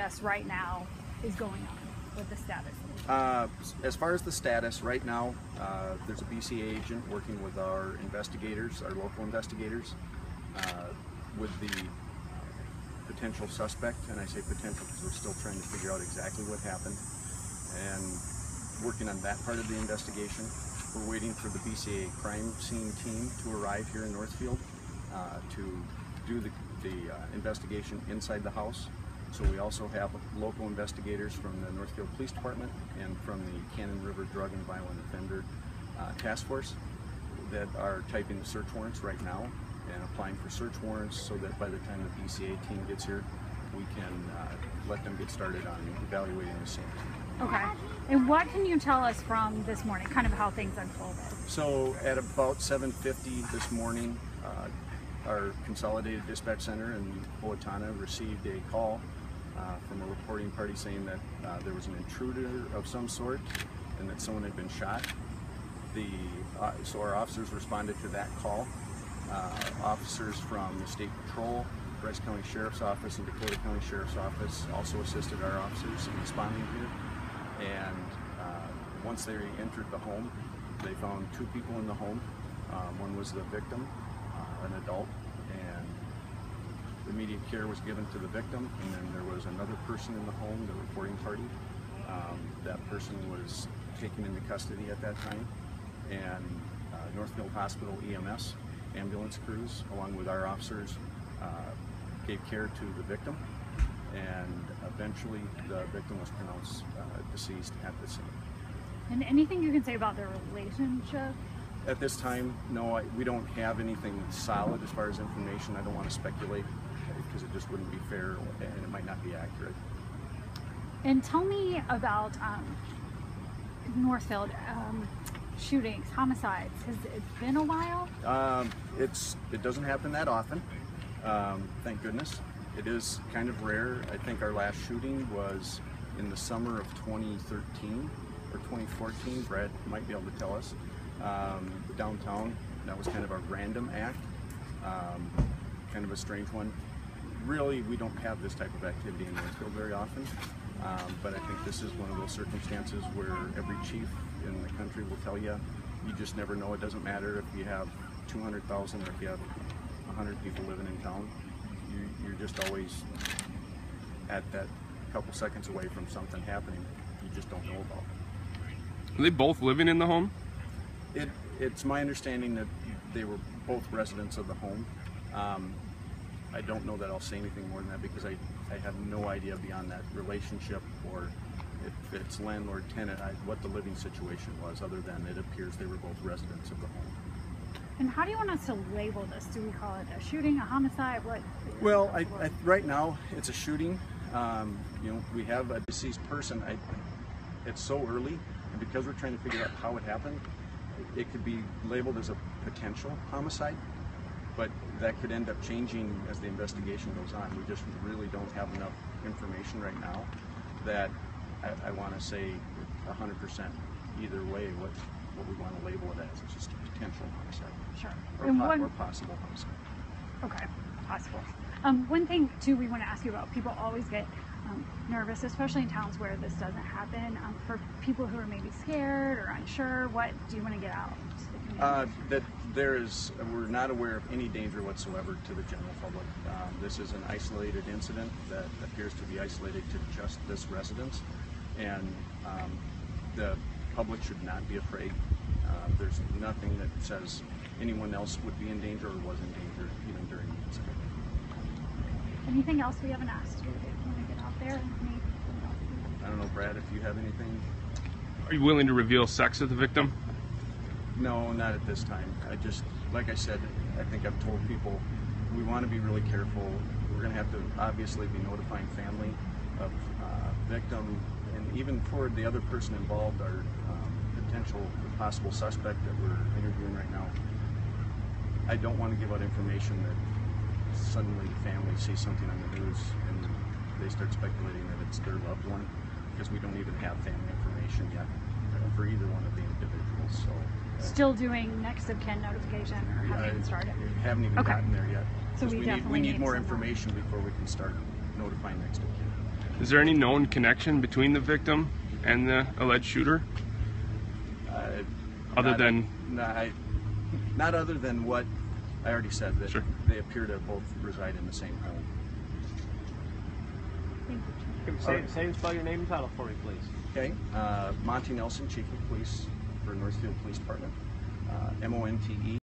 guess, right now is going on with the status? Uh, as far as the status, right now, uh, there's a BCA agent working with our investigators, our local investigators, uh, with the potential suspect, and I say potential because we're still trying to figure out exactly what happened, and working on that part of the investigation. We're waiting for the BCA crime scene team to arrive here in Northfield uh, to do the, the uh, investigation inside the house. So we also have local investigators from the Northfield Police Department and from the Cannon River Drug and Violent Offender uh, Task Force that are typing the search warrants right now and applying for search warrants so that by the time the BCA team gets here, we can uh, let them get started on evaluating the scene. Okay. And what can you tell us from this morning, kind of how things unfolded? So at about 7.50 this morning, uh, our Consolidated Dispatch Center in Owatonna received a call from a reporting party saying that uh, there was an intruder of some sort and that someone had been shot. The, uh, so our officers responded to that call. Uh, officers from the State Patrol, Rice County Sheriff's Office, and Dakota County Sheriff's Office also assisted our officers in responding here. And uh, once they entered the home, they found two people in the home. Um, one was the victim, uh, an adult, immediate care was given to the victim. And then there was another person in the home, the reporting party. Um, that person was taken into custody at that time. And uh, Northfield Hospital EMS ambulance crews, along with our officers, uh, gave care to the victim. And eventually the victim was pronounced uh, deceased at the scene. And anything you can say about their relationship? At this time, no, I, we don't have anything solid as far as information. I don't want to speculate because it just wouldn't be fair and it might not be accurate. And tell me about um, Northfield um, shootings, homicides. Has it been a while? Um, it's it doesn't happen that often. Um, thank goodness. It is kind of rare. I think our last shooting was in the summer of 2013 or 2014. Brad might be able to tell us. Um, downtown. That was kind of a random act. Um, kind of a strange one. Really, we don't have this type of activity in Northfield very often. Um, but I think this is one of those circumstances where every chief in the country will tell you, you just never know. It doesn't matter if you have 200,000 or if you have 100 people living in town. You, you're just always at that couple seconds away from something happening you just don't know about. Are they both living in the home? It, it's my understanding that they were both residents of the home. Um, I don't know that I'll say anything more than that because I, I have no idea beyond that relationship or if it's landlord-tenant, what the living situation was, other than it appears they were both residents of the home. And how do you want us to label this? Do we call it a shooting, a homicide? What? Well, I, I, right now it's a shooting. Um, you know, we have a deceased person. I, it's so early, and because we're trying to figure out how it happened, it could be labeled as a potential homicide but that could end up changing as the investigation goes on. We just really don't have enough information right now that I, I want to say 100% either way what, what we want to label it as. It's just a potential homicide. Sure. Or, And po- one- or possible homicide. Okay, possible. Um, one thing too we want to ask you about, people always get um, nervous, especially in towns where this doesn't happen. Um, for people who are maybe scared or unsure, what do you want to get out to the community? Uh, that there is, we're not aware of any danger whatsoever to the general public. Um, this is an isolated incident that appears to be isolated to just this residence, and um, the public should not be afraid. Uh, there's nothing that says anyone else would be in danger or was in danger even during the incident. Anything else we haven't asked you that you want to get out there? Any- I don't know, Brad, if you have anything. Are you willing to reveal sex of the victim? No, not at this time. I just, like I said, I think I've told people we want to be really careful. We're going to have to obviously be notifying family of uh, victim and even for the other person involved, our um, potential possible suspect that we're interviewing right now. I don't want to give out information that suddenly the family sees something on the news and they start speculating that it's their loved one because we don't even have family information yet for either one of the individuals. So. uh, Still doing next of kin notification or haven't even I started? Haven't even Okay. gotten there yet. So 'Cause we need, definitely we need need more some more. information before we can start notifying next of kin. Is there any known connection between the victim and the alleged shooter? Uh, Other not- than- not, I- not other than what I already said that Sure. they appear to both reside in the same home. Thank you. Say, say and spell your name and title for me, please. Okay, uh, Monte Nelson, Chief of Police for Northfield Police Department. Uh, M O N T E